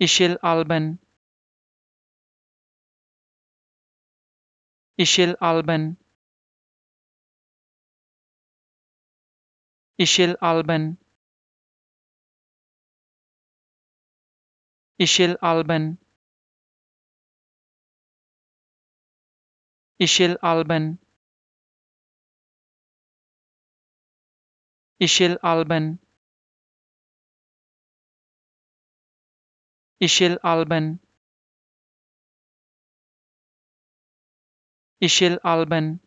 Ishil Alban. Ishil Alban. Ishil Alban. Ishil Alban. Ishil Alban. Ishil Alban Ishil Alban Ishil Alban